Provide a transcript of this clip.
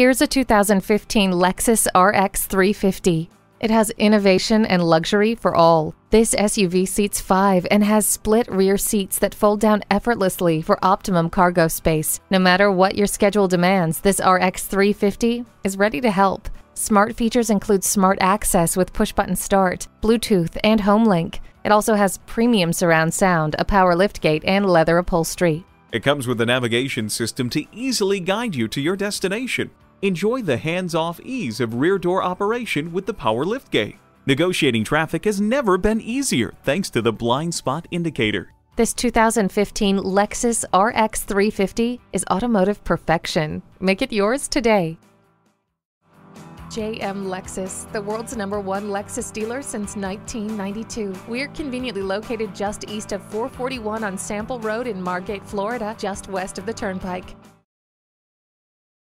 Here's a 2015 Lexus RX 350. It has innovation and luxury for all. This SUV seats five and has split rear seats that fold down effortlessly for optimum cargo space. No matter what your schedule demands, this RX 350 is ready to help. Smart features include smart access with push button start, Bluetooth, and HomeLink. It also has premium surround sound, a power liftgate, and leather upholstery. It comes with a navigation system to easily guide you to your destination. Enjoy the hands-off ease of rear door operation with the power liftgate. Negotiating traffic has never been easier thanks to the blind spot indicator. This 2015 Lexus RX 350 is automotive perfection. Make it yours today. JM Lexus, the world's number one Lexus dealer since 1992. We're conveniently located just east of 441 on Sample Road in Margate, Florida, just west of the Turnpike.